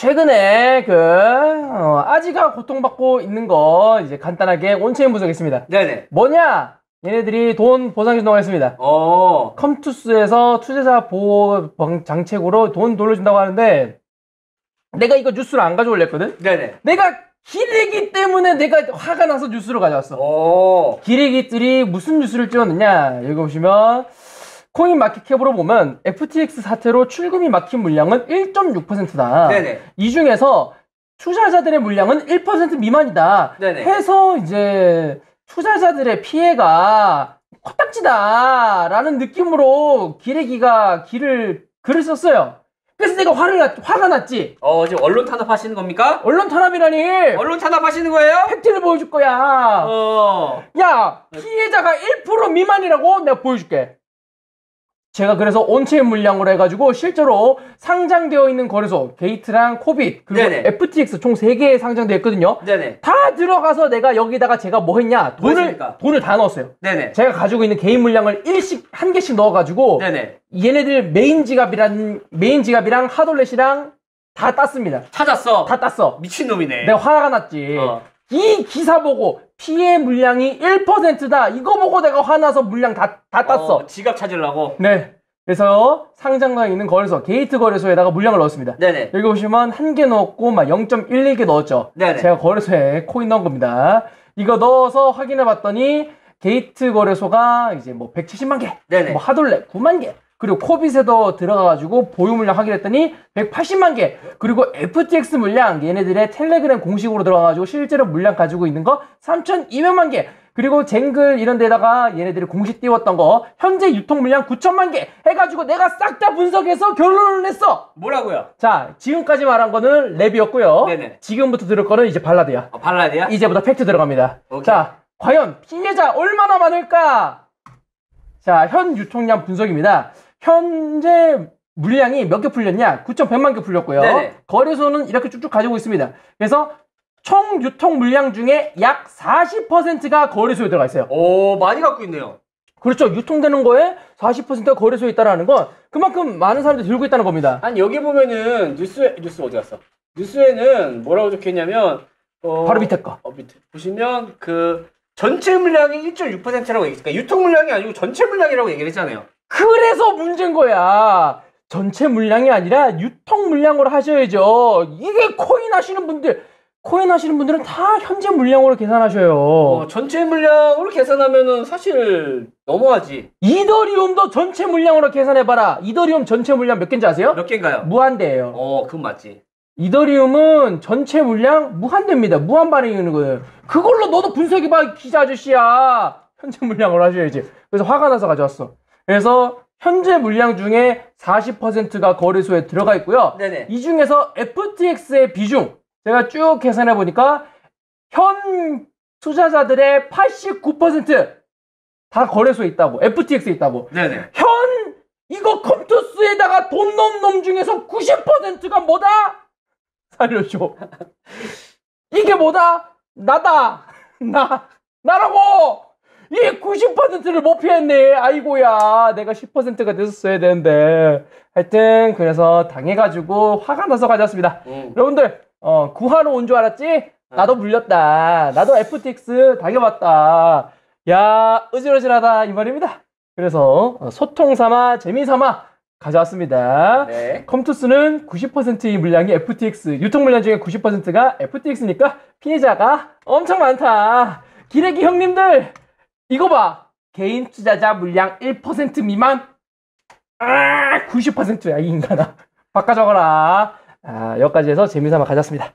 최근에 그 어, 아지가 고통받고 있는 거 이제 간단하게 on-chain 분석했습니다. 네네. 뭐냐? 얘네들이 돈 보상 선동을 했습니다. 어. 컴투스에서 투자자 보호 방- 장책으로 돈 돌려준다고 하는데 내가 이거 뉴스를 안 가져올려 했거든? 네네. 내가 기레기 때문에 내가 화가 나서 뉴스를 가져왔어. 오. 기레기들이 무슨 뉴스를 찍었느냐? 여기 보시면 CoinMarketCap으로 보면 FTX 사태로 출금이 막힌 물량은 1.6%다. 네네. 이 중에서 투자자들의 물량은 1% 미만이다. 네네. 해서 이제 투자자들의 피해가 코딱지다라는 느낌으로 기레기가 길을 글을 썼어요. 그래서 내가 화를 났, 화가 났지. 어, 지금 언론 탄압하시는 겁니까? 언론 탄압이라니. 언론 탄압하시는 거예요? 팩트를 보여줄 거야. 어. 야, 피해자가 1% 미만이라고 내가 보여줄게. 제가 그래서 on-chain 물량으로 해가지고 실제로 상장되어 있는 거래소 게이트랑 코빗 그리고 네네. FTX 총 3개 상장되어 있거든요. 네네. 다 들어가서 내가 여기다가 제가 뭐 했냐 뭐 돈을 했습니까? 돈을 다 넣었어요. 네네. 제가 가지고 있는 개인 물량을 일씩 한 개씩 넣어가지고 네네. 얘네들 메인 지갑이란 메인 지갑이랑 hot wallet이랑 다 땄습니다. 찾았어. 다 땄어. 미친놈이네. 내가 화가 났지. 어. 이 기사 보고 피해 물량이 1%다. 이거 보고 내가 화나서 물량 다, 다 땄어. 어, 지갑 찾으려고. 네. 그래서 상장가에 있는 거래소, 게이트 거래소에다가 물량을 넣었습니다. 네네. 여기 보시면 한 개 넣었고 막 0.11개 넣었죠. 네네. 제가 거래소에 코인 넣은 겁니다. 이거 넣어서 확인해 봤더니 게이트 거래소가 이제 뭐 170만 개, 네네. 뭐 hot wallet 9만 개, 그리고 코빗에도 들어가가지고 보유 물량 확인했더니 180만 개, 그리고 FTX 물량 얘네들의 텔레그램 공식으로 들어가가지고 실제로 물량 가지고 있는 거 3,200만 개, 그리고 쟁글 이런 데다가 얘네들이 공식 띄웠던 거 현재 유통 물량 9천만 개 해가지고 내가 싹 다 분석해서 결론을 냈어. 뭐라고요? 자, 지금까지 말한 거는 랩이었고요. 네네. 지금부터 들을 거는 이제 발라드야. 어, 발라드야? 이제부터 팩트 들어갑니다. 오케이. 자, 과연 피해자 얼마나 많을까? 자, 현 유통량 분석입니다. 현재 물량이 몇 개 풀렸냐? 9,100만 개 풀렸고요. 네네. 거래소는 이렇게 쭉쭉 가지고 있습니다. 그래서 총 유통 물량 중에 약 40%가 거래소에 들어가 있어요. 오, 많이 갖고 있네요. 그렇죠. 유통되는 거에 40%가 거래소에 있다라는 건 그만큼 많은 사람들이 들고 있다는 겁니다. 아니, 여기 보면은 뉴스, 뉴스 어디 갔어? 뉴스에는 뭐라고 적혀 있냐면, 어, 바로 밑에 거. 어, 밑에. 보시면 그 전체 물량이 1.6%라고 얘기했으니까 유통 물량이 아니고 전체 물량이라고 얘기를 했잖아요. 그래서 문제인 거야. 전체 물량이 아니라 유통 물량으로 하셔야죠. 이게 코인 하시는 분들, 코인 하시는 분들은 다 현재 물량으로 계산하셔요. 어, 전체 물량으로 계산하면은 사실 넘어가지. 이더리움도 전체 물량으로 계산해봐라. 이더리움 전체 물량 몇 개인지 아세요? 몇 개인가요? 무한대예요. 어, 그건 맞지. 이더리움은 전체 물량 무한대입니다. 무한 반응이는 거예요. 그걸로 너도 분석해봐, 기자 아저씨야. 현재 물량으로 하셔야지. 그래서 화가 나서 가져왔어. 그래서 현재 물량 중에 40%가 거래소에 들어가 있고요. 네네. 이 중에서 FTX의 비중 제가 쭉 계산해 보니까 현 투자자들의 89%다 거래소에 있다고 FTX에 있다고 네네. 현 이거 컴투스에다가 돈 넣은 놈 중에서 90%가 뭐다? 살려줘 이게 뭐다? 나다 나 나라고 이 90%를 못 피했네 아이고야 내가 10%가 됐었어야 되는데 하여튼 그래서 당해가지고 화가 나서 가져왔습니다 음. 여러분들 어 구하러 온 줄 알았지? 나도 물렸다. 나도 FTX 당해봤다. 야 어질어질하다 이 말입니다. 그래서 어, 소통 삼아 재미 삼아 가져왔습니다. 네. 컴투스는 90%의 물량이 FTX 유통 물량 중에 90%가 FTX니까 피해자가 엄청 많다. 기레기 형님들 이거 봐. 개인 투자자 물량 1% 미만. 아 90%야 이 인간아. 바꿔 적어라. 아 여기까지 해서 재미삼아 가졌습니다